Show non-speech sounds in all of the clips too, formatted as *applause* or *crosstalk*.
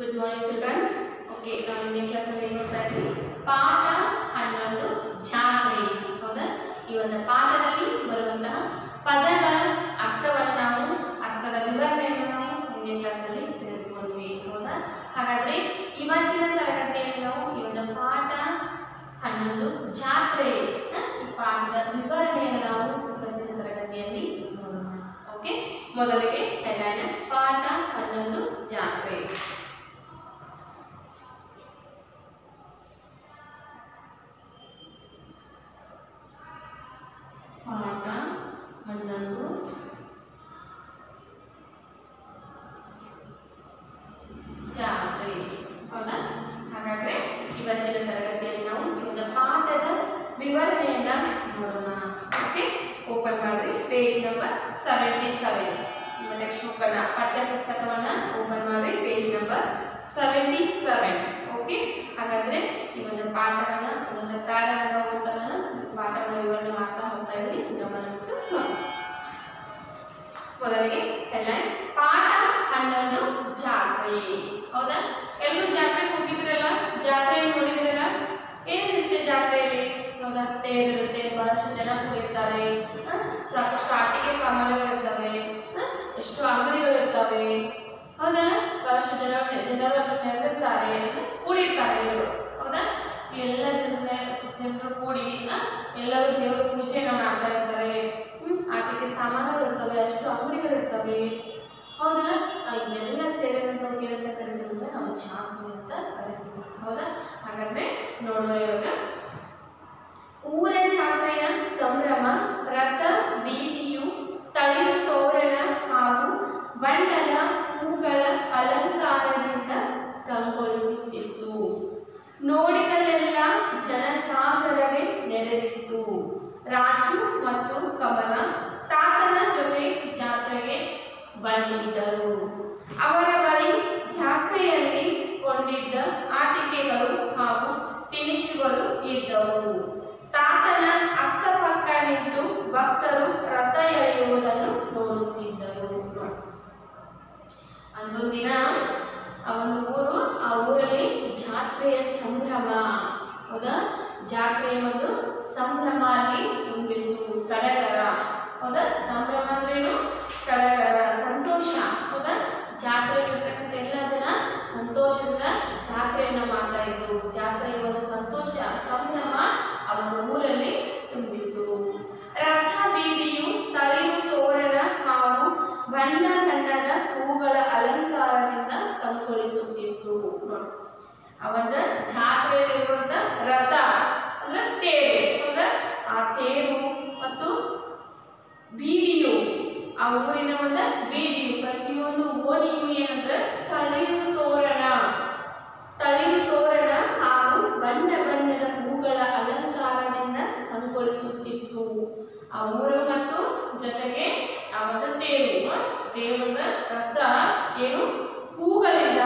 Good morning children okay ನಾವು ಇಂದಿನ ಕ್ಲಾಸಲ್ಲಿ ಏನು ನೋಡ್ತಾ ಪಾಠ ಹನ್ನೊಂದು ಜಾತ್ರೆ. ಹೌದಾ? ಈ ಒಂದು ಪಾಠದಲ್ಲಿ ಬರುವಂತಹ ಪದಗಳ ಅರ್ಥವನ್ನು ನಾವು, ಅರ್ಥದ ವಿವರಣೆಯನ್ನು ನಾವು ಹಿಂದಿನ ಕ್ಲಾಸಲ್ಲಿ ತಿಳಿದುಕೊಂಡ್ವಿ. ಹೌದಾ? ಹಾಗಾದ್ರೆ ಇವತ್ತಿನ ತರಗತಿಯಲ್ಲಿ ನಾವು ಈ ಒಂದು ಪಾಠ ಹನ್ನೊಂದು ಜಾತ್ರೆ ಈ ಪಾಠದ ವಿವರಣೆಯನ್ನು ನಾವು ಇವತ್ತಿನ ತರಗತಿಯಲ್ಲಿ ನೋಡೋಣ. ಓಕೆ ಮೊದಲಿಗೆ ಹೆಡ್ಲೈನ್ ಪಾಠ ಹನ್ನೊಂದು ಜಾತ್ರೆ ಪಾಠ ಹನ್ನೊಂದು ಜಾತ್ರೆ ಹೌದಾ ಹಾಗಾದ್ರೆ ಇವತ್ತಿನ ತರಗತಿಯಲ್ಲಿ ನಾವು ಈ ಒಂದು ಪಾಠದ ವಿವರಣೆಯನ್ನ ನೋಡೋಣ ಓಕೆ ಓಪನ್ ಮಾಡ್ರಿ ಪೇಜ್ ನಂಬರ್ ಸೆವೆಂಟಿ ಸೆವೆನ್ ನಿಮ್ಮ ಟೆಕ್ಸ್ಟ್ ಬುಕ್ ಅನ್ನ ಪಠ್ಯ ಪುಸ್ತಕವನ್ನ ಓಪನ್ ಮಾಡಿ page number seventy seven okay ಹಾಗಾದ್ರೆ ಈ ಒಂದು ಪಾಠವನ್ನ ಒಂದೊಂದು ಪ್ಯಾರನ್ನ ಓದ್ತಾ ನಾನು ಪಾಠವನ್ನ ವಿವರಣೆ ಮಾಡ್ತಾ ಹೋಗ್ತಾ ಇದ್ದೀನಿ ಗಮನ ಬಿಟ್ಟು ನೋಡಿ ಮೊದಲಿಗೆ ಹೆಡ್ಲೈನ್ ಪಾಠ ಹನ್ನೊಂದು ಜಾತ್ರೆ ಹೌದಾ ಎಲ್ಲರೂ ಜಾತ್ರೆಗೆ ಹೋಗಿದ್ರಲ್ಲ ಜಾತ್ರೆ ನೋಡಿದ್ರಲ್ಲ ಏನಿರುತ್ತೆ ಜಾತ್ರೆಯಲ್ಲಿ ಹೌದಾ ಇರುತ್ತೆ, ಬಹಳಷ್ಟು ಜನ ಕೂಡಿರ್ತಾರೆ. ಸಾಕಷ್ಟು ಆಟಿಕೆ ಸಾಮಾನುಗಳಿರ್ತವೆ ಎಷ್ಟು ಅಂಗಡಿಗಳಿರ್ತವೆ ಹೌದಾ? ಬಹಳಷ್ಟು ಜನ, ಜನರನ್ನು ನೆರೆದಿರ್ತಾರೆ ಕೂಡಿರ್ತಾರೆ ಎಲ್ಲರೂ ಹೌದಾ? ಎಲ್ಲ ಜನ ಜನರು ಕೂಡಿ ಎಲ್ಲರೂ ದೇವರ ಪೂಜೆನ ಮಾಡ್ತಾ ಇರ್ತಾರೆ. ಆಟಿಕೆ ಸಾಮಾನುಗಳು ಇರ್ತವೆ, ಅಷ್ಟು ಅಂಗಡಿಗಳಿರ್ತವೆ ಹೌದಾ? ಎಲ್ಲ ಸೇರಿದಂಥವ್ರಿಗೆ ಏನಂತ ಕರಿತೀವಿ ನಾವು ಜಾತಿ ಅಂತ ಕರಿತೀವಿ. ಹೌದಾ? ಹಾಗಾದ್ರೆ ನೋಡೋಣ ಇವಾಗ ಊರ ಜಾತ್ರೆಯ ಸಂಭ್ರಮ, ರಥ, ಬೀದಿಯು, ತಳಿರು ತೋರಣ ಹಾಗೂ ಬಂಡಲ ಹೂಗಳ ಅಲಂಕಾರದಿಂದ ಕಂಗೊಳಿಸುತ್ತಿತ್ತು. ನೋಡಿದಲ್ಲೆಲ್ಲ ಜನಸಾಗರವೇ ನೆರೆದಿತ್ತು. ರಾಜು ಮತ್ತು ಕಮಲ ತಾತನ ಜೊತೆ ಜಾತ್ರೆಗೆ ಬಂದಿದ್ದರು. ಅವರ ಬಳಿ ಜಾತ್ರೆಯಲ್ಲಿ ಕೊಂಡಿದ್ದ ಆಟಿಕೆಗಳು ಹಾಗೂ ತಿನಿಸುಗಳು ಇದ್ದವು. ತಾತನ ಅಕ್ಕಪಕ್ಕ ನಿಂತು ಭಕ್ತರು ರಥ ಎಳೆಯುವುದನ್ನು ನೋಡುತ್ತಿದ್ದರು. ಅಂದು ದಿನ ಅವನ ಊರು, ಆ ಊರಲ್ಲಿ ಜಾತ್ರೆಯ ಸಂಭ್ರಮ. ಹೌದಾ ಜಾತ್ರೆಯ ಒಂದು ಸಂಭ್ರಮ ಅಲ್ಲಿ ತುಂಬಿತ್ತು, ಸಡಗರ. ಹೌದಾ ಸಂಭ್ರಮ ಅಂದ್ರೇನು? ಸಡಗರ, ಸಂತೋಷ. ಹೌದಾ ಜಾತ್ರೆಯಲ್ಲಿರ್ತಕ್ಕಂಥ ಎಲ್ಲ ಜನ ಸಂತೋಷದಿಂದ ಜಾತ್ರೆಯನ್ನ ಮಾಡ್ತಾ ಇದ್ರು. ಜಾತ್ರೆಯ ಒಂದು ಸಂತೋಷ, ಸಂಭ್ರಮ. ಆ ಒಂದು ಊರಲ್ಲಿ ತುಂಬಿತ್ತು ರಥ ಬೀದಿಯು ತಳಿರು ತೋರಣ ಹಾಗೂ ಬಣ್ಣ ಬಣ್ಣದ ಹೂಗಳ ಅಲಂಕಾರದಿಂದ ಕಂಗೊಳಿಸುತ್ತಿತ್ತು ನೋಡಿ. ಆ ಒಂದು ಜಾತ್ರೆಯಲ್ಲಿರುವಂತ ರಥ ಅಂದ್ರೆ ತೇರು ಹೌದಾ ಆ ತೇರು ಮತ್ತು ಬೀದಿಯು ಆ ಊರಿನ ಒಂದು ಬೀದಿಯು ಪ್ರತಿಯೊಂದು ಓಣಿಯು ಏನಂದ್ರೆ ತಳಿರು ತೋರಣ ತಳಿರು ತೋರಣ ಹಾಗೂ ಬಣ್ಣ ಬಣ್ಣದ ಹೂಗಳ ಅಲಂಕಾರದಿಂದ ಕಂಗೊಳಿಸುತ್ತಿತ್ತು ಆ ಊರು ಮತ್ತು ಜೊತೆಗೆ ಆ ಒಂದು ತೇರು ದೇವರ ರಥ ಏನು ಹೂಗಳಿಂದ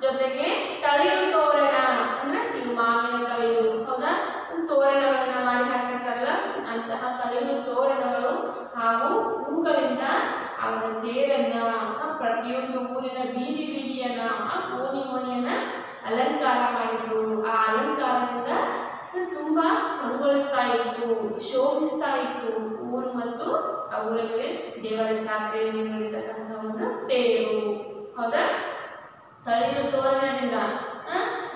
ಜೊತೆಗೆ ತಳಿರು ತೋರಣ ಅಂದ್ರೆ ಈ ಮಾವಿನ ತಳಿರು ಹೌದಾ ತೋರಣಗಳನ್ನ ಮಾಡಿ ಹಾಕಿರ್ತಾರಲ್ಲ ಅಂತಹ ತಳಿರು ತೋರಣಗಳು ಹಾಗೂ ಹೂಗಳಿಂದ ಆ ಒಂದು ತೇರನ್ನ ಆ ಪ್ರತಿಯೊಂದು ಊರಿನ ಬೀದಿ ಬೀದಿಯನ್ನ ಆ ಓಣಿ ಓಣಿಯನ್ನ ಅಲಂಕಾರ ಮಾಡಿದ್ರು ಆ ಅಲಂಕಾರದಿಂದ ತುಂಬಾ ಕಂಗೊಳಿಸ್ತಾ ಇತ್ತು ಶೋಭಿಸ್ತಾ ಇತ್ತು ಊರು ಮತ್ತು ದೇವರ ಜಾತ್ರೆಯಲ್ಲಿ ನಡೀತಕ್ಕಂತಹ ಒಂದು ತೇರು ಹೌದಾ? ತಳಿರು ತೋರಣದಿಂದ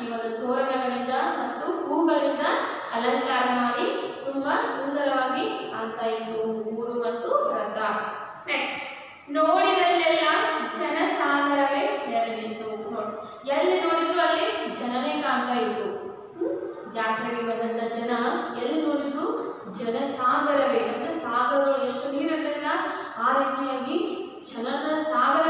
ಈ ಒಂದು ತೋರಣಗಳಿಂದ ಮತ್ತು ಹೂಗಳಿಂದ ಅಲಂಕಾರ ಮಾಡಿ ತುಂಬಾ ಸುಂದರವಾಗಿ ಕಾಣ್ತಾ ಇತ್ತು ಊರು ಮತ್ತು ರಥ. ನೆಕ್ಸ್ಟ್ ನೋಡಿದಲ್ಲೆಲ್ಲ ಜನಸಾಗರವೇ ನೆರೆದಿತ್ತು ನೋಡಿ, ಎಲ್ಲಿ ನೋಡಿದ್ರು ಅಲ್ಲಿ ಜನನೇ ಕಾಣ್ತಾ ಹ್ಮ್? ಜಾತ್ರೆಗೆ ಬಂದಂತ ಜನ ಎಲ್ಲಿ ನೋಡಿದ್ರು ಜನಸಾಗರವೇ, ಅಂದ್ರೆ ಇರ್ತೈತಲ್ಲ ಆ ರೀತಿಯಾಗಿ ಚಲನ ಸಾಗರವೇ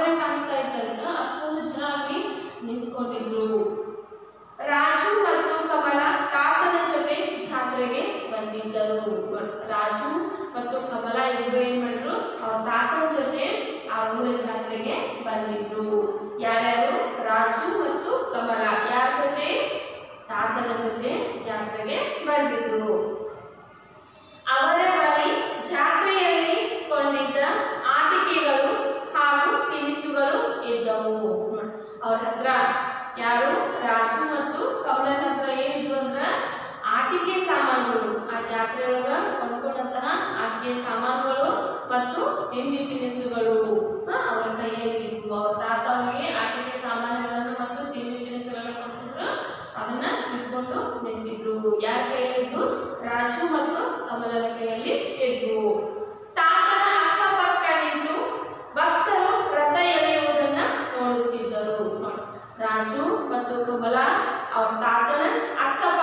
मला तारतन अक्का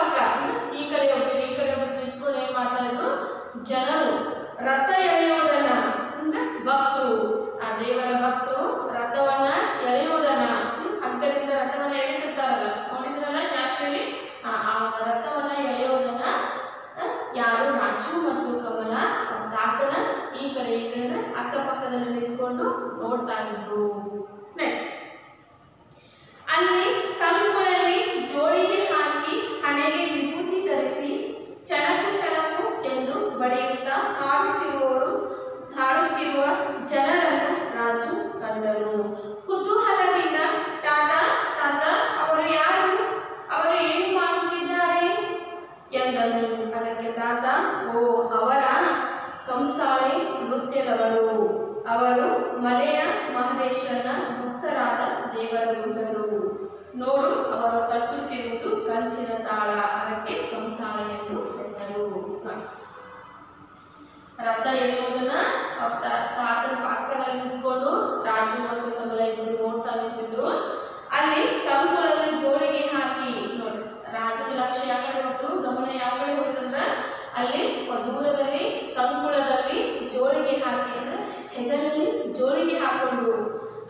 ಹಾಕಿ ಅಂದರೆ ಹೆಗಲಲ್ಲಿ ಜೋಳಿಗೆ ಹಾಕೊಂಡು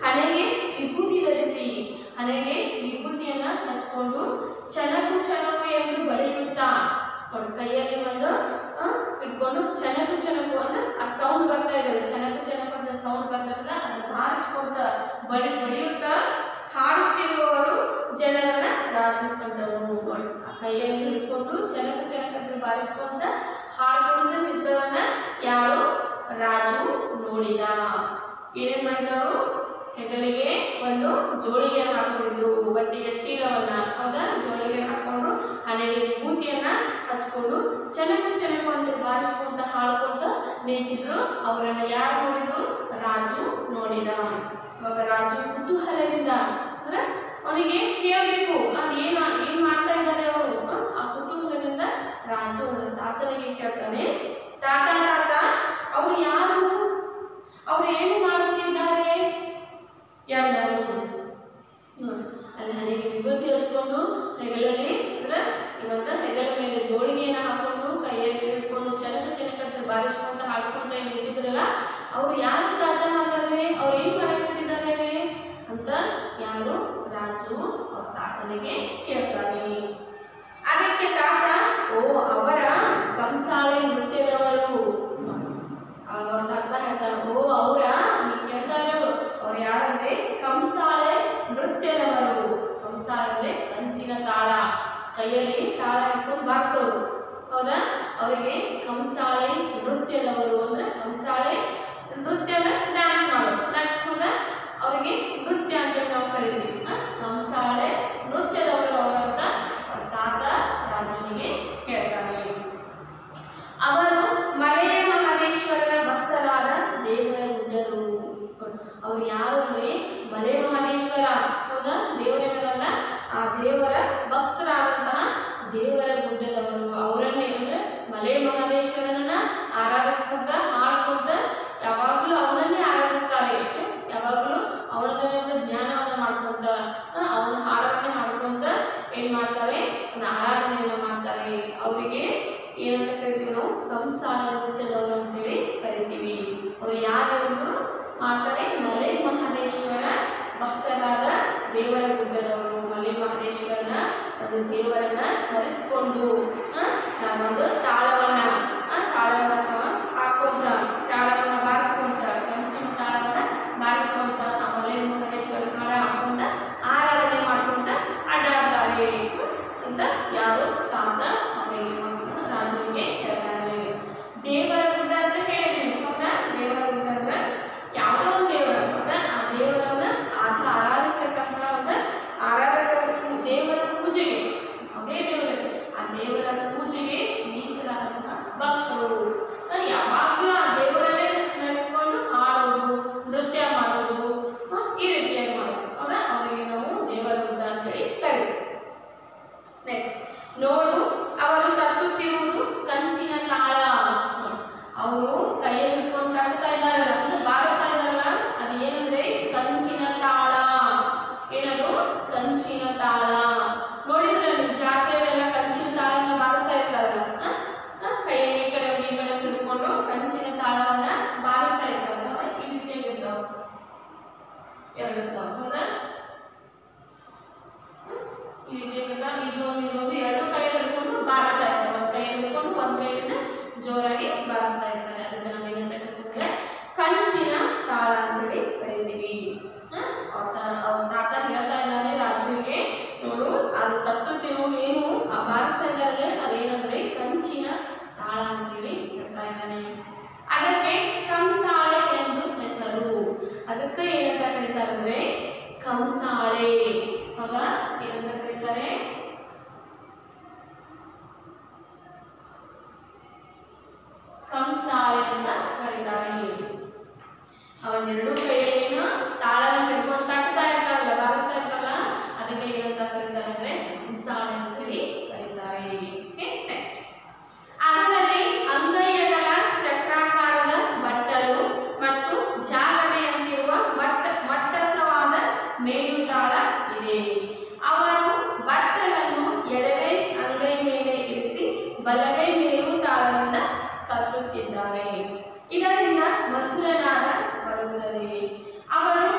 ಹಣೆಗೆ ವಿಭೂತಿ ಧರಿಸಿ, ಹಣೆಗೆ ವಿಭೂತಿಯನ್ನ ಹಚ್ಕೊಂಡು ಚನಕು ಚನಕು ಎಂದು ಬಡಿಯುತ್ತಾ ಒಂದು ಕೈಯಲ್ಲಿ ಒಂದು ಇಟ್ಕೊಂಡು ಚನಕು ಚನಕು ಅಂದ್ರೆ ಆ ಸೌಂಡ್ ಬರ್ತಾ ಇದ್ದಾರೆ ಚನಕು ಚಣಕು ಸೌಂಡ್ ಬರ್ತದಲ್ಲ, ಅದನ್ನ ಬಾರಿಸ್ಕೊಂತ ಬಡಿ, ಬಡಿಯುತ್ತಾ ಹಾಡುತ್ತಿರುವವರು ಜನರನ್ನ ರಾಜರು ನೋಡಿ, ಆ ಕೈಯಲ್ಲಿ ಹಿಡ್ಕೊಂಡು ಚನಕು ಚಣಕು ಅಂತ ಬಾರಿಸ್ಕೊಂತ ಹಾಡ್ಕೊಂತ ನಿಂತವನ್ನ ಯಾರು? ರಾಜು ನೋಡಿದ. ಏನೇನ್ ಮಾಡಿದವರು ಹೆಗಲಿಗೆ ಒಂದು ಜೋಳಿಗೆಯನ್ನು ಹಾಕೊಂಡಿದ್ರು. ಬಟ್ಟೆಯ ಚೀಲವನ್ನ ಹೌದಾ ಜೋಳಿಗೆ ಹಾಕೊಂಡು ಹಣೆಗೆ ವಿಭೂತಿಯನ್ನ ಹಚ್ಕೊಂಡು ಚೆನ್ನಕು ಚೆನ್ನಕು ಅಂತ ಬಾರಿಸ್ಕೊಂತ ಹಾಡ್ಕೊಂತ ನಿಂತಿದ್ರು. ಅವರನ್ನ ಯಾರು ನೋಡಿದ್ರು? ರಾಜು ನೋಡಿದ. ಇವಾಗ ರಾಜು ಕುತೂಹಲದಿಂದ ಅಂದ್ರೆ ಅವನಿಗೆ ಕೇಳಬೇಕು, ಅದು ಏನು, ಏನ್ ಮಾಡ್ತಾ ಇದ್ದಾರೆ ಅವರು? ಆ ಕುತೂಹಲದಿಂದ ರಾಜು ಅಂತ ತಾತನಿಗೆ ಕೇಳ್ತಾನೆ. ತಾತ ತಾತ, ಅವರು ಯಾರು? ಅವರು ಏನು ಮಾಡುತ್ತಿದ್ದಾರೆ? ಯಾರು? ನೋಡಿ, ಅಲ್ಲಿ ಹನಿಗೆ ವಿಭೂತಿ ಹಚ್ಕೊಂಡು ಹೆಗಲಲ್ಲಿ, ಅಂದ್ರೆ ಇವಾಗ ಹೆಗಲ ಮೇಲೆ ಜೋಳಿಗೆಯನ್ನು ಹಾಕೊಂಡು, ಕೈಯಲ್ಲಿ ಹಿಡ್ಕೊಂಡು, ಚನಕ ಚನಕ ಅಂತ ಬಾರಿಸುವಂತ ಹಾಡ್ಕೊಂತ ನಿಂತಿದ್ರಲ್ಲ, ಅವ್ರು ಯಾರು ತಾತ ಹಾಗಾದ್ರೆ? ಅವ್ರು ಏನ್ ಮಾಡಕತ್ತಿದ್ದಾರೆ ಅಂತ ಯಾರು ರಾಜು ಅವ್ರ ತಾತನಿಗೆ ಕೇಳ್ತಾರೆ. ಹೌದಾ? ಅವರಿಗೆ ಕಂಸ ಕಂಸಾಳೆ ಹೌದಾ ಏನಂತ ಕರೀತಾರೆ ಕಂಸಾಳೆ ಅಂತ ಕರೀತಾರೆ ಅವನ್ನೆರಡು ಕೈಯಲ್ಲೇನು ತಾಳವನ್ನು ಹಿಡ್ಕೊಂಡು ತಟ್ತಾ ಇರ್ತಾರಲ್ಲ ಬಾರಿಸ್ತಾ ಇರ್ತಾರಲ್ಲ ಅದಕ್ಕೆ ಏನಂತ ಕರೀತಾರೆ ಅಂದ್ರೆ ಕಂಸಾಳೆ ಅಂತ ಹೇಳಿ ಕರೀತಾರೆ ಓಕೆ ನೆಕ್ಸ್ಟ್ ಅದರಲ್ಲಿ ಅಂಗೈಯಗಳ ಚಕ್ರಾಕಾರದ ಬಟ್ಟಲು ಮತ್ತು ಜಾಗಟೆಯಂತಿರುವ ಮಟ್ಟ ಮಟ್ಟಸವಾದ ಮೇಲುತಾಳ ಇದೆ ಅವರು ಬಟ್ಟಲನ್ನು ಎಡಗೈ ಅಂಗೈ ಮೇಲೆ ಇರಿಸಿ ಬಲಗೈ ಮೇಲು ತಾಳದಿಂದ ತಟ್ಟುತ್ತಿದ್ದಾರೆ ಇದರಿಂದ ಮಧುರನಾದ ಬರುತ್ತದೆ ಅವರು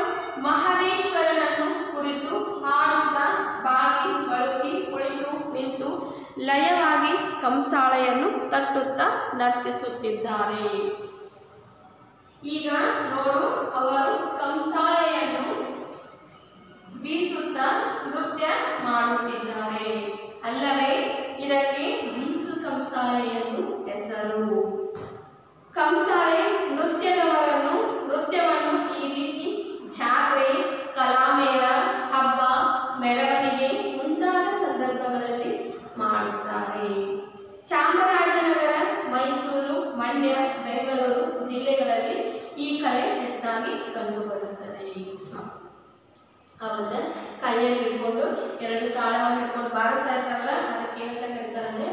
ಮಹದೇಶ್ವರನನ್ನು ಕುರಿತು ಹಾಡುತ್ತಾ ಬಾಗಿ ಬಳುಕಿ ಕುಳಿತು ನಿಂತು ಲಯವಾಗಿ ಕಂಸಾಳೆಯನ್ನು ತಟ್ಟುತ್ತಾ ನರ್ತಿಸುತ್ತಿದ್ದಾರೆ ಈಗ ನೋಡು, ಅವರು ಕಂಸಾಳೆಯನ್ನು ಬೀಸುತ್ತಾ ನೃತ್ಯ ಮಾಡುತ್ತಿದ್ದಾರೆ. ಅಲ್ಲವೇ, ಇದಕ್ಕೆ ಬೀಸು ಕಂಸಾಳೆ ಎಂದು ಹೆಸರು. ಕಂಸಾಳೆ ನೃತ್ಯದವರನ್ನು, ನೃತ್ಯವನ್ನು ಈ ರೀತಿ ಜಾತ್ರೆ, ಕಲಾಮೇಳ, ಹಬ್ಬ, ಮೆರವಣಿಗೆ ಮುಂತಾದ ಸಂದರ್ಭಗಳಲ್ಲಿ ಮಾಡುತ್ತಾರೆ. ಚಾಮರಾಜನಗರ, ಮೈಸೂರು, ಮಂಡ್ಯ, ಬೆಂಗಳೂರು ಜಿಲ್ಲೆಗಳಲ್ಲಿ ಈ ಕಲೆ ಹೆಚ್ಚಾಗಿ ಕಂಡುಬರುತ್ತದೆ. ಹೌದಾ. ಕೈಯಲ್ಲಿ ಹಿಡ್ಕೊಂಡು ಎರಡು ತಾಳವನ್ನು ಹಿಡ್ಕೊಂಡು ಬಾರಿಸ್ತಾ ಇರ್ತಾರಲ್ಲ, ಅದಕ್ಕೆ ಏನಂತ ಕರೀತಾರೆ ಅಂದ್ರೆ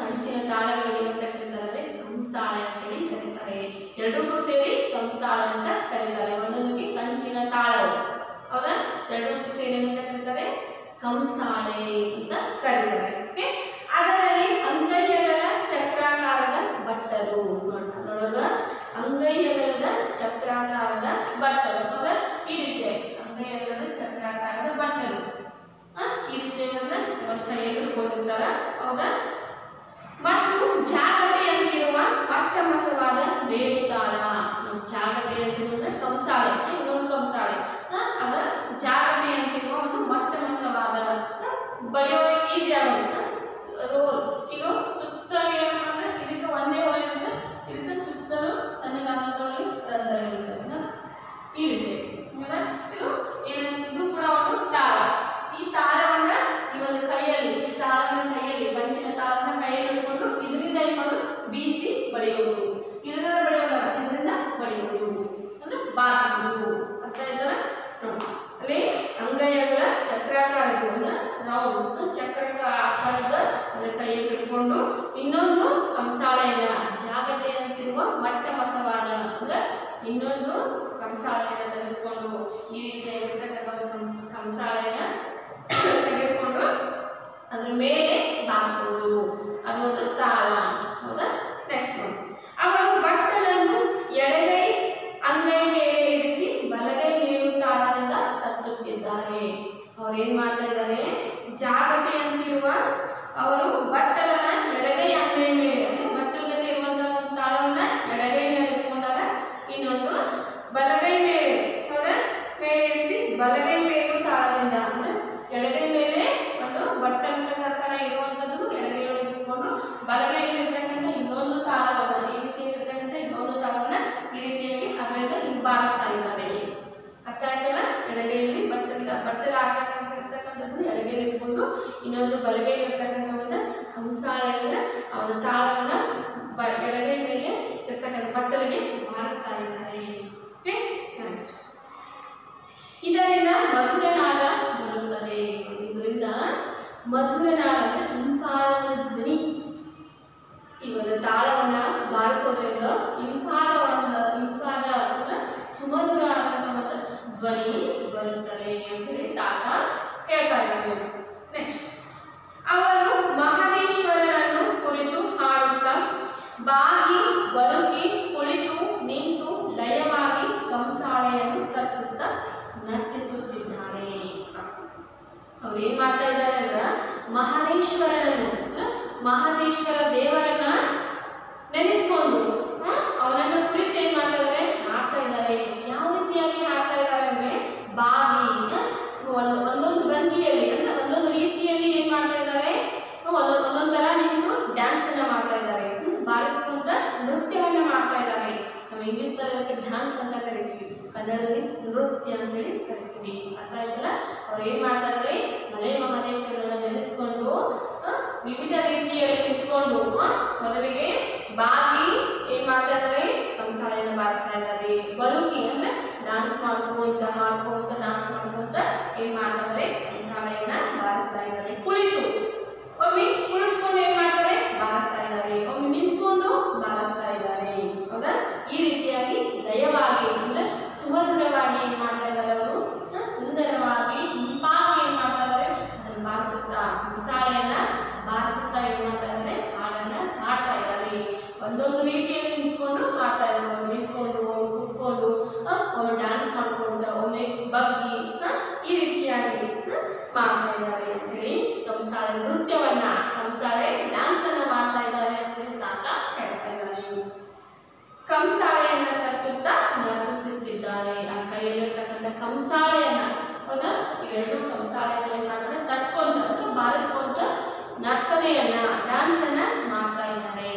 ಕಂಚಿನ ತಾಳಗಳಿಗೆ ಏನಂತ ಕರೀತಾರೆ ಅಂದ್ರೆ, ಕಂಸಾಳೆ ಅಂತೇಳಿ ಕರೀತಾರೆ. ಎರಡಕ್ಕೂ ಸೇರಿ ಕಂಸಾಳ ಅಂತ ಕರೀತಾರೆ. ಒಂದೊಂದಕ್ಕೆ ಕಂಚಿನ ತಾಳವು. ಹೌದಾ? ಎರಡಕ್ಕೂ ಸೇರಿ ಏನಂತ ಕರೀತಾರೆ? ಕಂಸಾಳೆ ಅಂತ ಕರೀತಾರೆ ಓಕೆ ಅದರಲ್ಲಿ ಅಂಗೈಯಗಳ ಚಕ್ರಾಕಾರದ ಬಟ್ಟಲು ಅದರೊಳಗ ಅಂಗೈಯಗಲದ ಚಕ್ರಾಕಾರದ ಬಟ್ಟಲು. ಅಂದ್ರೆ ಈ ರೀತಿ ಅಂಗೈಯಗಲದ ಚಕ್ರಾಕಾರದ ಬಟ್ಟಲು. ಈ ರೀತಿ ಕೈಯಲ್ಲಿ ಓದುತ್ತಾರ. ಹೌದಾ ಮತ್ತು ಜಾಗಟೆಯಂತಿರುವ ಪಟ್ಟಮಸವಾದ ಮೇಲುತಾಳ ಜಾಗಟೆ ಅಂತಿರುವಂದ್ರೆ ಕಂಸಾಳೆ. ಇನ್ನೊಂದು ಕಂಸಾಳೆ. ಅದ ಜಾಗಟೆ ಅಂತಿರುವ ಒಂದು ಮಟ್ಟಮಸವಾದ ಬರೆಯೋ ಈಸಿ ಆಗುತ್ತೆ ರೋಲ್ ಈಗ ಸುತ್ತಲೂ ಏನಪ್ಪ ಅಂದ್ರೆ ಇದಕ್ಕೆ ಒಂದೇ ಒಲೆ ಅಂತ ಇದಕ್ಕೆ ಸುತ್ತಲೂ ಸಣ್ಣದಾದಂಥ ಒಂದು ರಂಧ್ರ ಇರುತ್ತೆ ಹೌದಾ? ಈ ರೀತಿ ಹೌದಾ? ಇದು ಏನು ಇದು ಕೂಡ ಒಂದು ತಾಳ ಈ ತಾಳವನ್ನ ಈ ಒಂದು ಕೈಯಲ್ಲಿ ಈ ತಾಳನ ಕೈಯಲ್ಲಿ ಕಂಚಿನ ತಾಳನ ಕೈಯಲ್ಲಿ ಹಿಡ್ಕೊಂಡು ಇದರಿಂದ ಹಿಡ್ಕೊಂಡು ಬೀಸಿ ಬಡಿಯೋದು ಇದರಿಂದ ಬಡಿಯೋದಲ್ಲ ಇದರಿಂದ ಬಡಿಯೋದು ಅಂದ್ರೆ ಬಾರಿಸೋದು ಅರ್ಥ ಆಯ್ತಲ್ಲ ನೋಡಿ. ಅಲ್ಲಿ ಅಂಗೈಗಳ ಚಕ್ರಾಕಾರದ್ದು ಅಂದ್ರೆ ರೌಂಡ್ ಚಕ್ರ ಆಕಾರದ ಕೈಯಲ್ಲಿ ಹಿಡ್ಕೊಂಡು ಇನ್ನೊಂದು ಕಂಸಾಳೆಯನ್ನ ಜಾಗಟೆ ಅಂತಿರುವ ಮಟ್ಟ ಮಸವಾದ ಅಂದ್ರೆ ಇನ್ನೊಂದು ಕಂಸಾಳೆಯನ್ನ ತೆಗೆದುಕೊಂಡು ಈ ರೀತಿಯಾಗಿರ್ತಕ್ಕಂಥ ಕಂಸಾಳೆಯನ್ನ *coughs* ತೆಗೆದುಕೊಂಡು ಅದ್ರ ಮೇಲೆ ಬಾರಿಸುವುದು ಅದೊಂದು ತಾಳ, ಹೌದಾ? ನೆಕ್ಸ್ಟ್ ಅವರು ಬಟ್ಟಲನ್ನು ಎಡಗೈ ಅಂಗೈ ಮೇಲೆ ಇರಿಸಿ ಬಲಗೈ ಮೇಲು ತಾಳದಿಂದ ತಟ್ಟುತ್ತಿದ್ದಾರೆ ಅವ್ರು ಏನ್ ಮಾಡ್ತಾ ಇದ್ದಾರೆ ಜಾಗಟೆ ಅಂತಿರುವ ಅವರು ಬಟ್ಟಲನ್ನ ಎಡಗೈ ಅಂಗೈ ಮೇಲೆ ಅಂದ್ರೆ ಬಟ್ಟಲ ಜೊತೆ ಇರುವಂತಹ ಒಂದು ತಾಳವನ್ನ ಎಡಗೈ ಮೇಲೆ ಇಟ್ಕೊಂಡಾರ ಇನ್ನೊಂದು ಬಲಗೈ ಮೇಲೆ ಹೌದಾ ಮೇಲೆ ಇರಿಸಿ ಬಲಗೈ ಮೇಲು ತಾಳದಿಂದ ಅಂದ್ರೆ ಎಡಗೈ ಮೇಲೆ ಒಂದು ಬಟ್ಟಲ ತರ ಇರುವಂತದ್ದು ಎಡಗೈಯೊಳಗೆ ಇಟ್ಕೊಂಡು ಬಲಗೈಯಲ್ಲಿ ಇರ್ತಕ್ಕಂಥ ಇನ್ನೊಂದು ತಾಳವನ್ನ ಈ ರೀತಿ ಇರ್ತಕ್ಕಂಥ ಇನ್ನೊಂದು ತಾಳವನ್ನ ಈ ರೀತಿಯಾಗಿ ಅದರಿಂದ ಹಿಂಬಾಲಿಸ್ತಾ ಇದ್ದಾರೆ ಅರ್ಥ ಆಯ್ತಲ್ಲ ಎಡಗೈಯಲ್ಲಿ ಬಟ್ಟಲ ಬಟ್ಟಲ ಆಕಾರಕ್ಕೆ ಇರ್ತಕ್ಕಂಥದ್ದು ಎಡಗೈಯಲ್ಲಿ ಇಟ್ಕೊಂಡು ಇನ್ನೊಂದು ಬಲಗೈಯಲ್ಲಿ ಇರ್ತಕ್ಕಂಥ ಒಂದು ಕಂಸಾಳೆ ಅಂದ್ರೆ ಆ ಒಂದು ತಾಳವನ್ನ ಬ ಎಡಗೈ ಮೇಲೆ ಇರ್ತಕ್ಕಂಥ ಬಟ್ಟಲಿಗೆ ಬಾರಿಸ್ತಾ ಇದ್ದಾರೆ ಓಕೆ ನೆಕ್ಸ್ಟ್ ಇದರಿಂದ ಮಧುರನಾದ ಬರುತ್ತದೆ ಇದರಿಂದ ಮಧುರನಾದ ಅಂದ್ರೆ ಇಂಪಾದ ಒಂದು ಧ್ವನಿ. ಈ ಒಂದು ತಾಳವನ್ನ ಬಾರಿಸೋದ್ರಿಂದ ಇಂಪಾದ ಒಂದು ಇಂಪಾದ ಅಂದ್ರೆ ಸುಮಧುರ ಆದಂತ ಒಂದು ಧ್ವನಿ ಬರುತ್ತದೆ ಅಂತೇಳಿ ತಾತ ಹೇಳ್ತಾ ಇದ್ದಾರೆ. ನೆಕ್ಸ್ಟ್ ಅವರು ಮಹದೇಶ್ವರನನ್ನು ಕುರಿತು ಹಾಡುತ್ತಾ, ಬಾಗಿ ಬಳುಕಿ ಕುಳಿತು ನಿಂತು ಅವ್ರು ಮಾಡ್ತಾ ಇದ್ದಾರೆ ಅಂದ್ರೆ ಮಹದೇಶ್ವರನನ್ನು ಮಹದೇಶ್ವರ ದೇವರನ್ನ ನೆನೆಸ್ಕೊಂಡು ಅವನನ್ನ ಕುರಿತು ಏನ್ ಮಾಡ್ತಾ ಇದ್ದಾರೆ? ಹಾಡ್ತಾ ಇದ್ದಾರೆ. ಯಾವ ರೀತಿಯಾಗಿ ಹಾಡ್ತಾ ಇದ್ದಾರೆ ಅಂದ್ರೆ ಬಾಗಿನ ಒಂದೊಂದು ಭಂಗಿಯಲ್ಲಿ ಅಂದ್ರೆ ಒಂದೊಂದು ರೀತಿಯಲ್ಲಿ ಏನ್ ಮಾಡ್ತಾ ಇದ್ದಾರೆ? ಒಂದೊಂದು ಇಂಗ್ಲೀಷ್ನಲ್ಲಿ ಅದಕ್ಕೆ ಡ್ಯಾನ್ಸ್ ಅಂತ ಕರಿತೀವಿ. ಕನ್ನಡದಲ್ಲಿ ನೃತ್ಯ ಅಂತೇಳಿ ಕರಿತೀವಿ. ಅರ್ಥ ಆಯ್ತಲ್ಲ? ಅವ್ರು ಏನು ಮಾಡ್ತಾರೆ ಮಲೆ ಮಹದೇಶ್ವರನ ನೆನೆಸ್ಕೊಂಡು ವಿವಿಧ ರೀತಿಯಲ್ಲಿ ನಿಂತ್ಕೊಂಡು ಮೊದಲಿಗೆ ಬಾಗಿ ಏನು ಮಾಡ್ತಾ ಇದ್ದಾರೆ ಕಂಸಾಳೆಯನ್ನು ಬಾರಿಸ್ತಾ ಇದ್ದಾರೆ ಬಲುಕಿ ಅಂದರೆ ಡಾನ್ಸ್ ಮಾಡ್ಕೊಂತ ಮಾಡ್ಕೊಂತ ಡಾನ್ಸ್ ಮಾಡ್ಕೊಂತ ಏನು ಮಾಡ್ತಾ ಇದ್ದಾರೆ ಕಂಸಾಳೆಯನ್ನ ಬಾರಿಸ್ತಾ ಇದ್ದಾರೆ ಕುಳಿತು. ಒಮ್ಮೆ ಕುಳಿತುಕೊಂಡು ಏನು ಮಾಡ್ತಾರೆ? ಬಾರಿಸ್ತಾ ಇದ್ದಾರೆ ಒಮ್ಮೆ ನಿಂತ್ಕೊಂಡು ಬಾರಿಸ್ತಾ ಹೌದಾ? ಈ ರೀತಿಯಾಗಿ ನರ್ತನೆಯನ್ನ ಡ್ಯಾನ್ಸನ್ನು ಮಾಡ್ತಾ ಇದ್ದಾರೆ.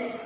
ನೆಕ್ಸ್ಟ್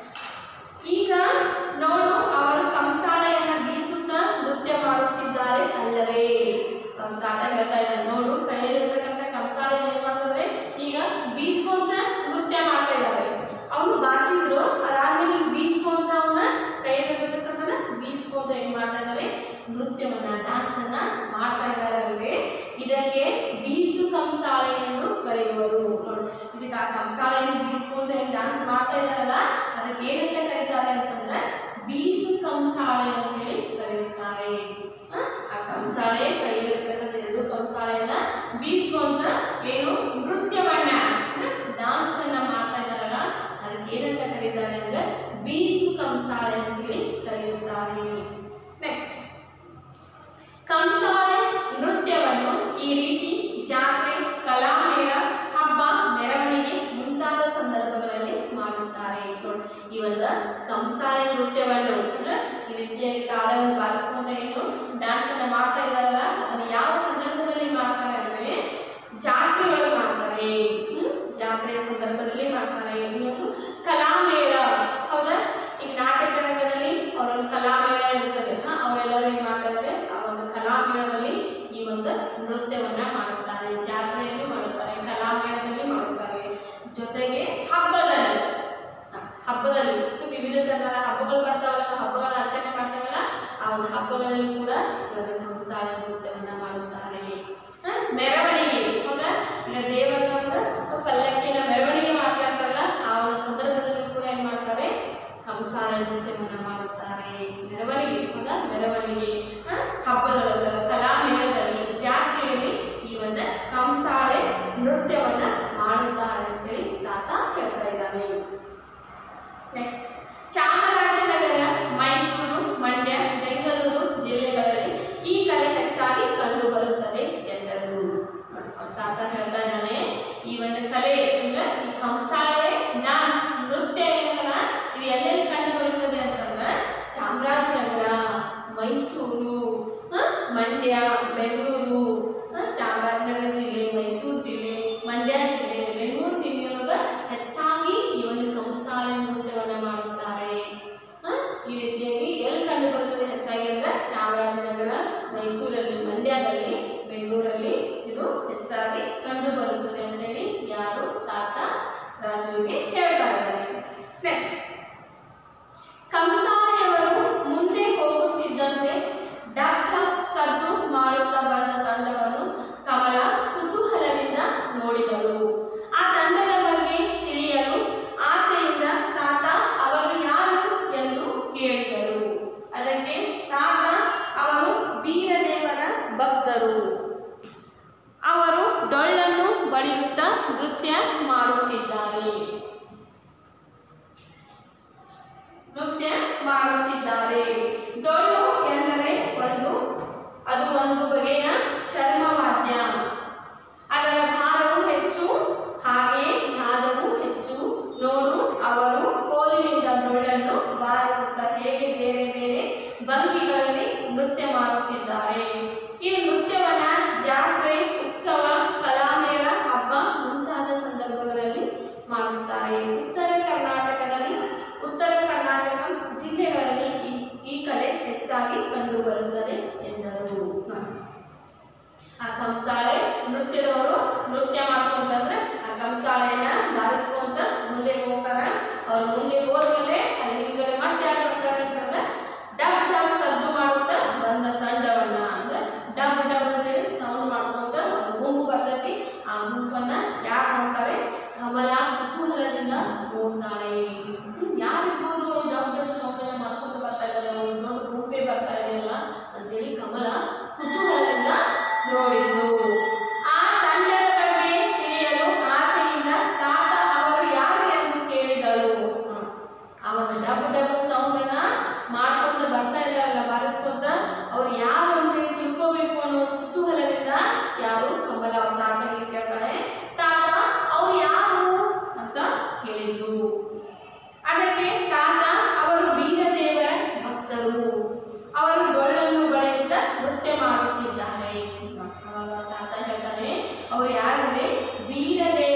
ಹಬ್ಬದಲ್ಲಿ ವಿವಿಧ ತರಹದ ಹಬ್ಬಗಳು ಬರ್ತಾವಲ್ಲ ಹಬ್ಬಗಳ ಆಚರಣೆ ಮಾಡ್ತೇವಲ್ಲ, ಆ ಒಂದು ಹಬ್ಬಗಳಲ್ಲಿ ಕೂಡ ಇವತ್ತಿನ ಸಾಲ ನೃತ್ಯವನ್ನು ಮಾಡುತ್ತಾರೆ. ಮೆರವಣಿಗೆ. ಅವರು ಕೋಲಿನಿಂದ ಡೊಳ್ಳನ್ನು ಬಾರಿಸುತ್ತಾ ಹೇಗೆ ಬೇರೆ ಬೇರೆ ಭಂಗಿಗಳಲ್ಲಿ ನೃತ್ಯ ಮಾಡುತ್ತಿದ್ದಾರೆ? ಅಂತ ಹೇಳ್ತಾರೆ. ಅವ್ರು ಯಾರಂದ್ರೆ ವೀರರೇ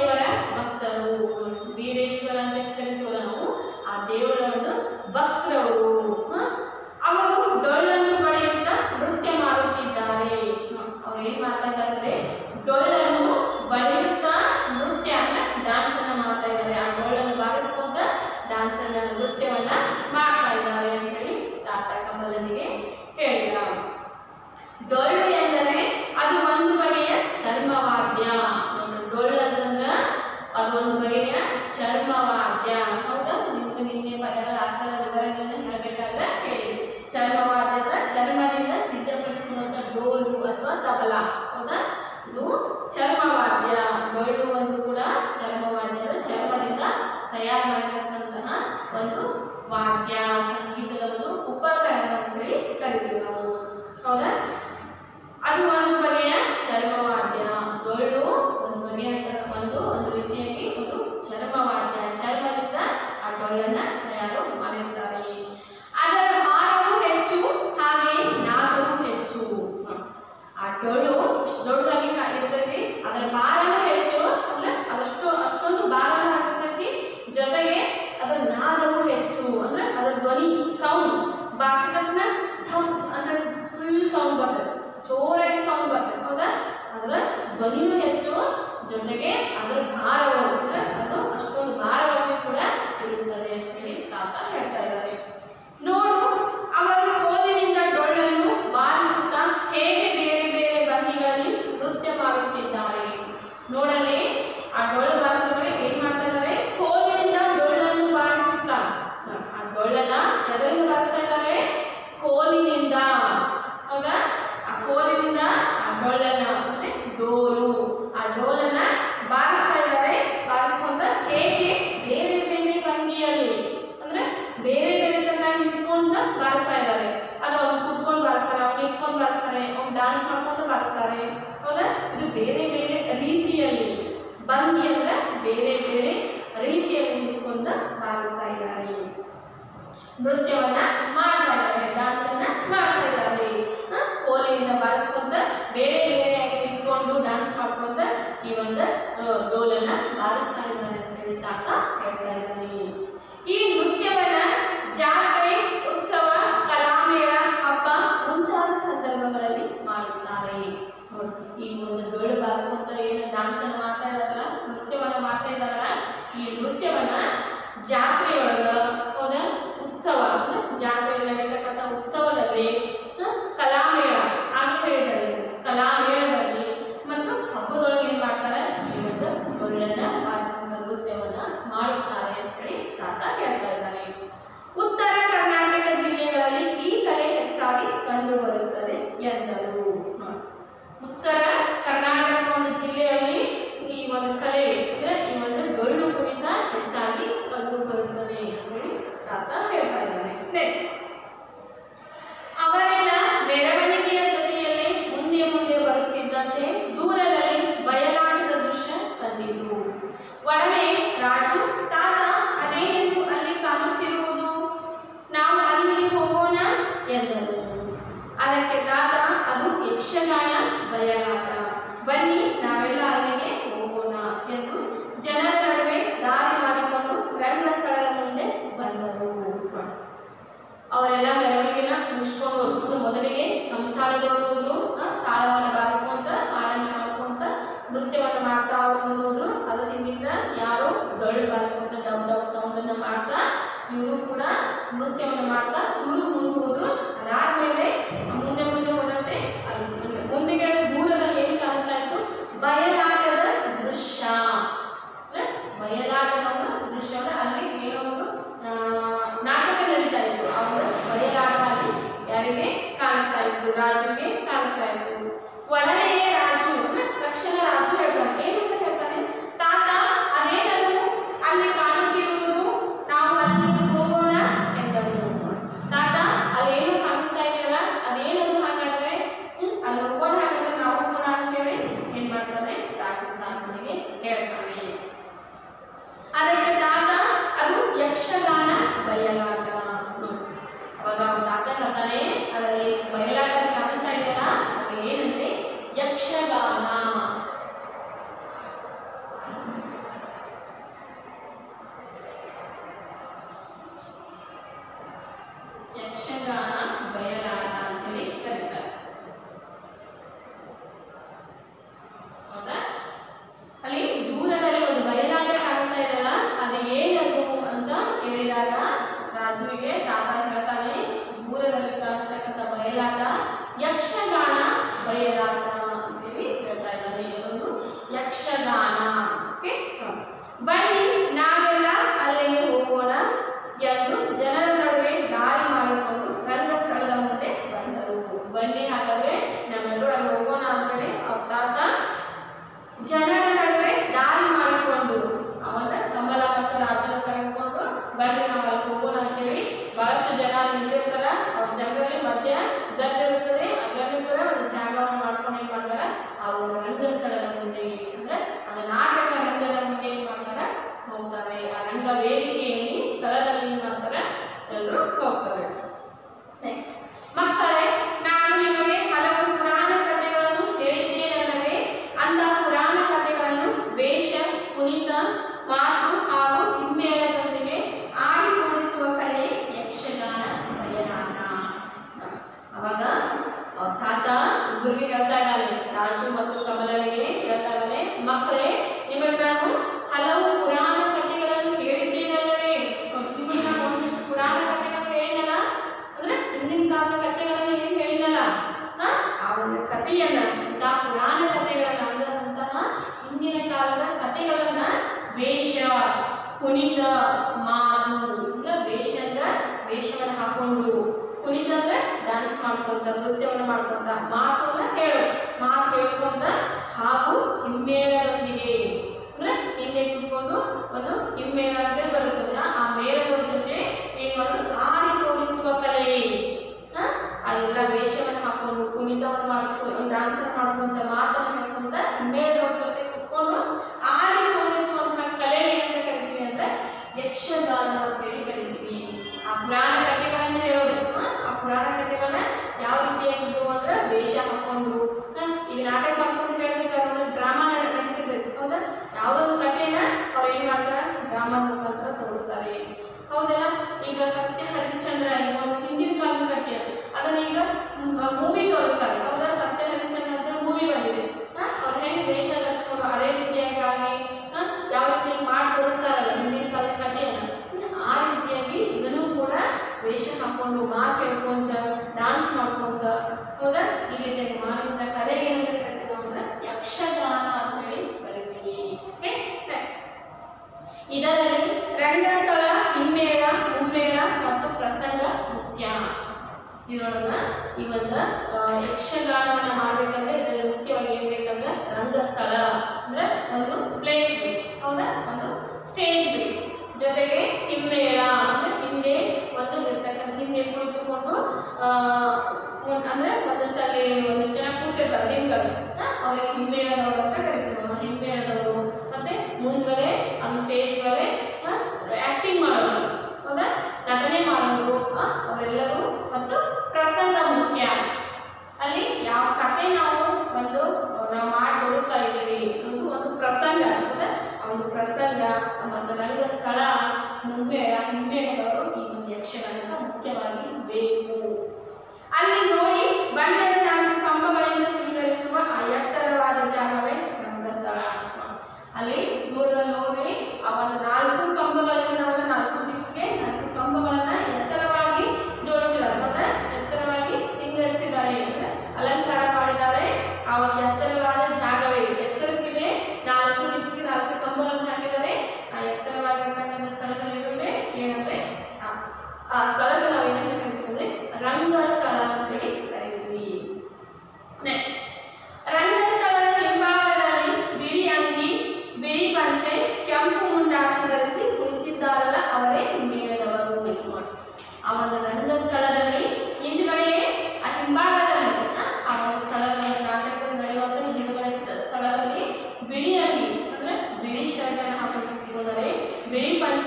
ಧ್ವನಿ ಸೌಂಡ್ ಬಾರಿಸಿದ ತಕ್ಷಣ ಥಮ್ ಅಂತ ಫುಲ್ ಸೌಂಡ್ ಬರ್ತದೆ. ಜೋರಾಗಿ ಸೌಂಡ್ ಬರ್ತದೆ. ಹೌದಾ? ಅದರ ಧ್ವನಿನೂ ಹೆಚ್ಚು, ಜೊತೆಗೆ ಅದರ ಭಾರವು ಅದು ಅಷ್ಟೊಂದು ಭಾರವಾಗಿ ಕೂಡ ಇರುತ್ತದೆ ಅಂತ ಹೇಳಿ ತಾತ ಹೇಳ್ತಾ ಇದ್ದಾರೆ. ಈ ನೃತ್ಯವನ್ನ ಜಾತ್ರೆಯೊಳಗ ಹೋದ ಉತ್ಸವ ಅಂದ್ರೆ ಜಾತ್ರೆಯಲ್ಲಿ ನಡೀತಕ್ಕಂಥ ಉತ್ಸವದಲ್ಲಿ ಕುಳಿತುಕೊಳ್ಳುವಂತ ಹಾಗೂ ಹಿಮ್ಮೇಳದೊಂದಿಗೆ. ಅಂದ್ರೆ ಹಿಂದೆ ಕುತ್ಕೊಂಡು ಒಂದು ಹಿಮ್ಮೇಳ ಅಂತೇಳಿ ಬರುತ್ತದೆ. ಆ ಮೇಳದ ಜೊತೆ ಏನ್ ಮಾಡೋದು? ಆಡಿ ತೋರಿಸುವ ಕಲೆ. ಆ ಎಲ್ಲ ವೇಷವನ್ನು ಹಾಕೊಂಡು ಕುಣಿತವನ್ನು ಮಾಡ್ಕೊಂಡು ಡಾನ್ಸ್ ಮಾಡ್ಕೊಂತ ಮಾತನ್ನು ಹೇಳ್ಕೊಂತ ಹಿಮ್ಮೇಳದವ್ರ ಜೊತೆ ಕುತ್ಕೊಂಡು ಆಡಿ ತೋರಿಸುವಂತಹ ಕಲೆ ಏನಂತ ಕರಿತೀವಿ ಅಂದ್ರೆ ಯಕ್ಷಗಾನ ಅಂತೇಳಿ ಕರಿತೀವಿ. ಆ ಪುರಾಣ ಕಥೆಗಳನ್ನ ಹೇಳೋದು. ಆ ಪುರಾಣ ಕಥೆಗಳನ್ನ ಯಾವ ರೀತಿಯಾಗಿದ್ದವು ಅಂದ್ರೆ ವೇಷ ಹಾಕೊಂಡು. ಈ ನಾಟಕ ಯಾವುದೊಂದು ಕಥೆನ ಅವ್ರು ಏನು ಮಾಡ್ತಾರೆ? ಡ್ರಾಮದ ಮುಖಾಂತರ ತೋರಿಸ್ತಾರೆ. ಹೌದಲ್ಲ? ಈಗ ಸತ್ಯ ಹರಿಶ್ಚಂದ್ರ ಒಂದು ಹಿಂದಿನ ಕಾಲದ ಕಥೆ. ಅದನ್ನ ಈಗ ಮೂವಿ ತೋರಿಸ್ತಾರೆ. ಹೌದಾ? ಸತ್ಯ ಹರಿಶ್ಚಂದ್ರ ಅಂತ ಮೂವಿ ಬಂದಿದೆ. ಅವ್ರು ಹೆಂಗೆ ವೇಷ ಧರಿಸ್ಕೊಂಡು ಅದೇ ರೀತಿಯಾಗಿ ಯಾವ ರೀತಿ ಮಾಡಿ ತೋರಿಸ್ತಾರಲ್ಲ ಹಿಂದಿನ ಕಾಲದ ಕಥೆಯನ್ನು? ಆ ರೀತಿಯಾಗಿ ಇದನ್ನು ಕೂಡ ವೇಷ ಹಾಕೊಂಡು ಮಾತು ಹೇಳ್ಕೊಂಡು ಇವುಗಳನ್ನ ಈ ಒಂದು ಯಕ್ಷಗಾನವನ್ನ ಮಾಡ್ಬೇಕಂದ್ರೆ ಇದರಲ್ಲಿ ಮುಖ್ಯವಾಗಿ ಏನ್ ಬೇಕಂದ್ರೆ ರಂಗಸ್ಥಳ ಅಂದ್ರೆ ಒಂದು ಪ್ಲೇಸ್ ಬೇಕು. ಹೌದಾ? ಒಂದು ಸ್ಟೇಜ್ ಬೇಕು. ಜೊತೆಗೆ ಹಿಮ್ಮೇಳ ಅಂದ್ರೆ ಹಿಂದೆ ಒಂದು ಇರ್ತಕ್ಕಂಥ, ಹಿಂದೆ ಕುಳಿತುಕೊಂಡು ಅಂದ್ರೆ ಒಂದಷ್ಟು ಅಲ್ಲಿ ಒಂದಷ್ಟು ಜನ ಕೂತಿರ್ತಾರೆ ಹಿಂಗಳು ಅವರಿಗೆ ಹಿಮ್ಮೇಳದ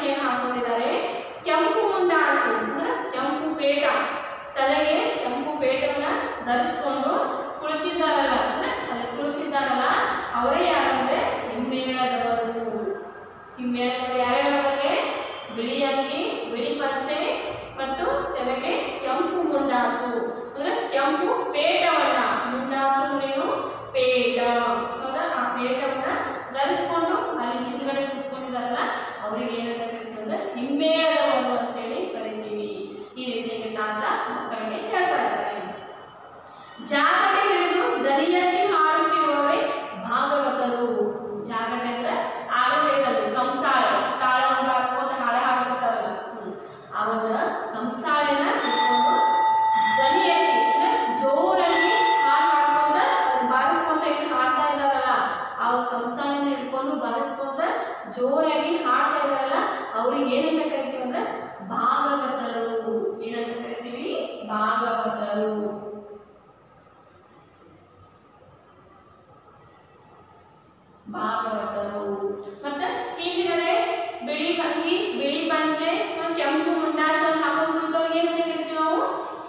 ಪಂಚೆಯನ್ನು ಹಾಕೊಂಡಿದ್ದಾರೆ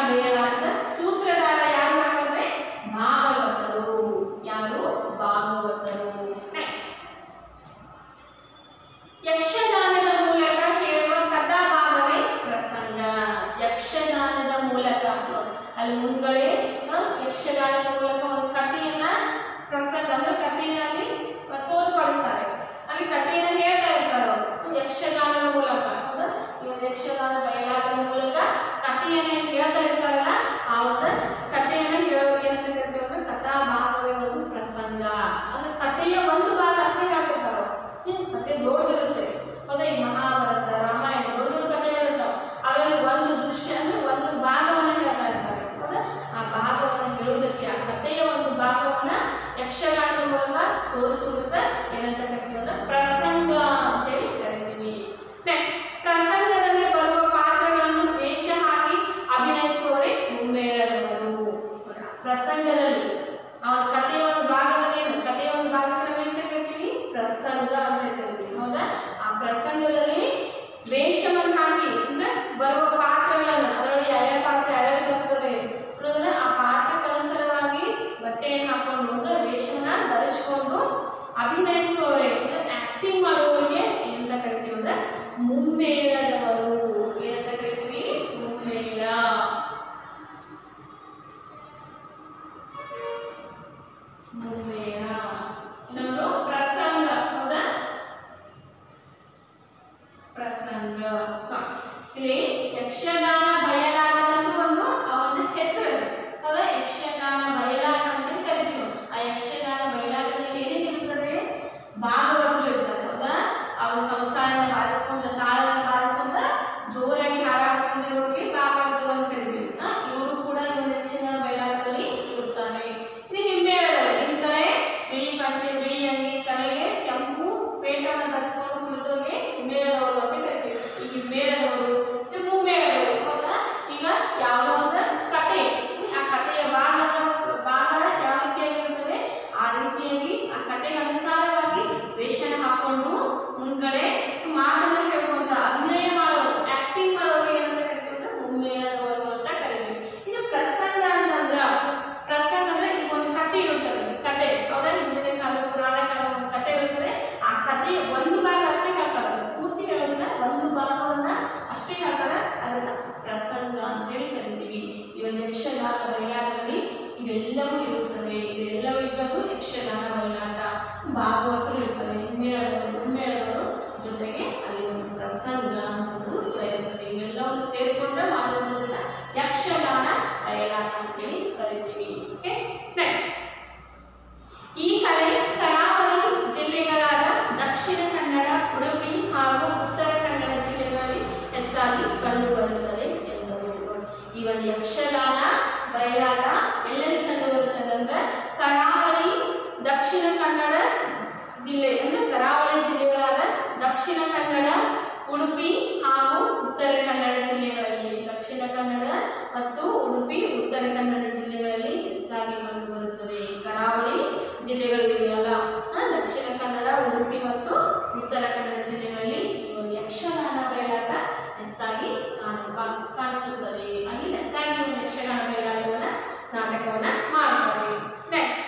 ಕಾರ್ಯಕ್ರಮವನ್ನ ಮಾಡ್ತಾರೆ. ನೆಕ್ಸ್ಟ್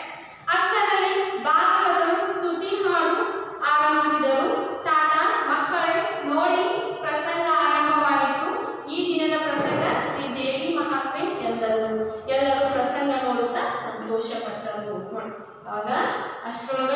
ಅಷ್ಟರಲ್ಲಿ ಭಾಗವತರು ಸ್ತುತಿ ಹಾಡು ಆರಂಭಿಸಿದರು. ತಾತ, ಮಕ್ಕಳೇ, ನೋಡಿ ಪ್ರಸಂಗ ಆರಂಭವಾಯಿತು. ಈ ದಿನದ ಪ್ರಸಂಗ ಶ್ರೀದೇವಿ ಮಹಾತ್ಮೆ ಎಂದರು. ಎಲ್ಲರೂ ಪ್ರಸಂಗ ನೋಡುತ್ತಾ ಸಂತೋಷಪಟ್ಟರು. ಆಗ ಅವಾಗ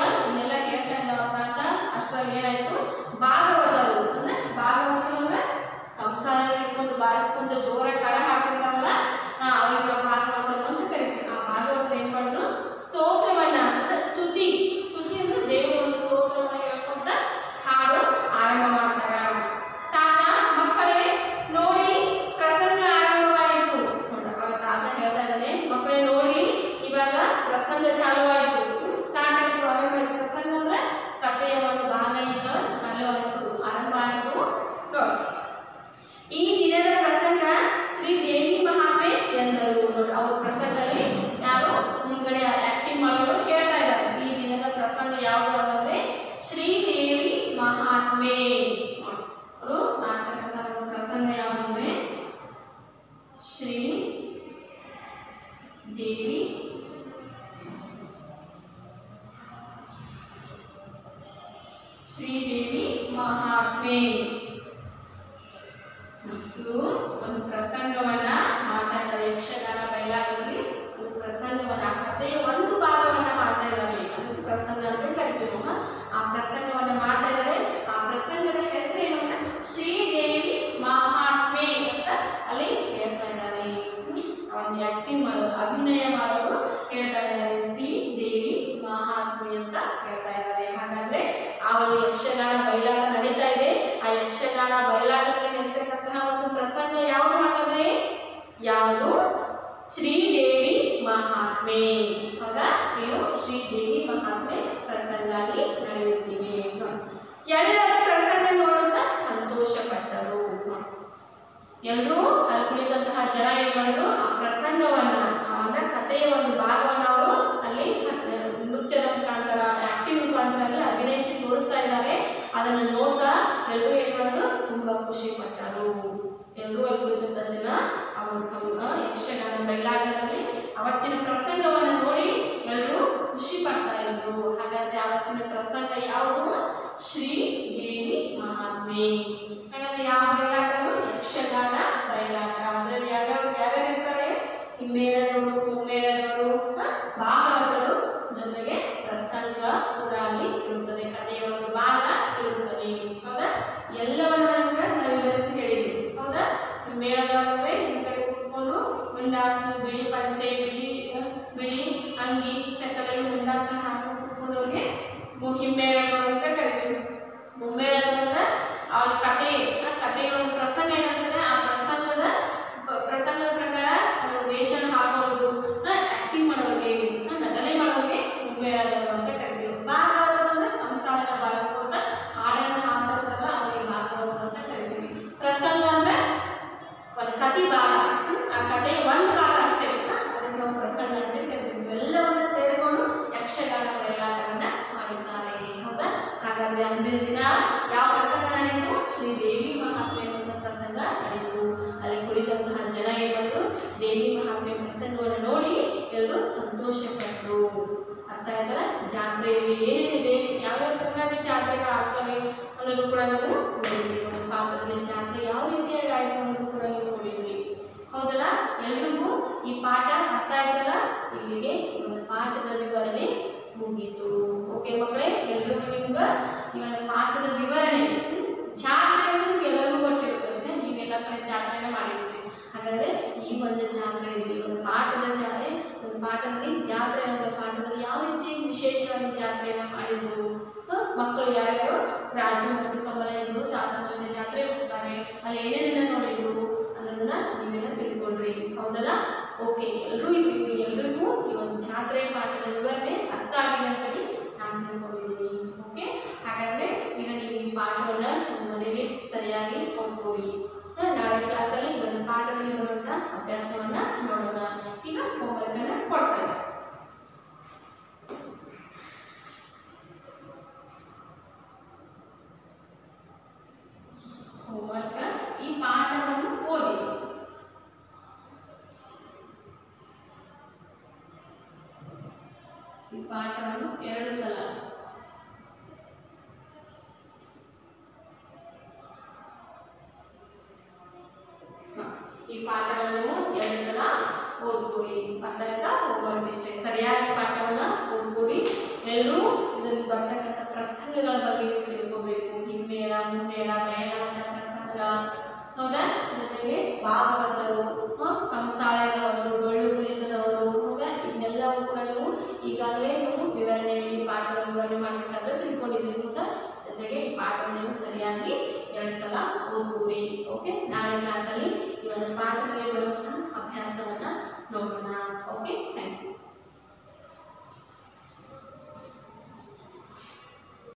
ಜಾತ್ರೆನ ಆಗ್ತವೆ ಅನ್ನೋದು ಕೂಡ ನೀವು ನೋಡಿದ್ರಿ. ಒಂದು ಪಾಠದಲ್ಲಿ ಜಾತ್ರೆ ಯಾವ ರೀತಿಯಾಗಿ ಆಯಿತು ಅನ್ನೋದು ಕೂಡ ನೀವು ನೋಡಿದ್ರಿ. ಹೌದಲ್ಲ? ಎಲ್ರಿಗೂ ಈ ಪಾಠ ಅರ್ಥ ಆಯ್ತಲ್ಲ? ಇಲ್ಲಿಗೆ ಒಂದು ಪಾಠದ ವಿವರಣೆ ಮುಗೀತು. ಓಕೆ ಮಕ್ಕಳೇ, ಎಲ್ರಿಗೂ ನಿಮ್ಗೆ ಈ ಒಂದು ಪಾಠದ ವಿವರಣೆ ಜಾತ್ರೆ ನಿಮ್ಗೆ ಎಲ್ಲರಿಗೂ ಗೊತ್ತಿರ್ತದೆ ನೀವೆಲ್ಲ ಕಡೆ ಜಾತ್ರೆನೇ ಮಾಡಿರ್ತೀರಿ. ಹಾಗಾದ್ರೆ ಈ ಒಂದು ಜಾತ್ರೆ ಒಂದು ಪಾಠದ ಜಾತ್ರೆ ಒಂದು ಪಾಠದಲ್ಲಿ, ಜಾತ್ರೆ ಅನ್ನೋ ಪಾಠದಲ್ಲಿ ಯಾವ ರೀತಿ ವಿಶೇಷವಾಗಿ ಜಾತ್ರೆಯನ್ನು ಮಾಡಿದ್ರು? ಮಕ್ಕಳು ಯಾರ್ಯಾರು? ರಾಜು ಮತ್ತು ಕಮಲ ಜೊತೆ ಜಾತ್ರೆ ಹೋಗ್ತಾರೆ. ಅಲ್ಲಿ ಏನೇನೆಲ್ಲ ನೋಡಿದ್ರು ಅನ್ನೋದನ್ನ ನೀವೆಲ್ಲ ತಿಳ್ಕೊಂಡ್ರಿ ಹೌದಲ್ಲ? ಓಕೆ ಎಲ್ಲರೂ ಎಲ್ಲರಿಗೂ ಈ ಒಂದು ಜಾತ್ರೆ ಪಾಠದ ವಿವರಣೆ ಅರ್ಥ ಆಗಿದೆ ಅಂತ ಓಕೆ? ನಾಳೆ ಕ್ಲಾಸಲ್ಲಿ ಈ ಒಂದು ಪಾಠದಲ್ಲಿ ಬರುವಂತಹ ಅಭ್ಯಾಸವನ್ನು ನೋಡೋಣ. ಓಕೆ? Thank you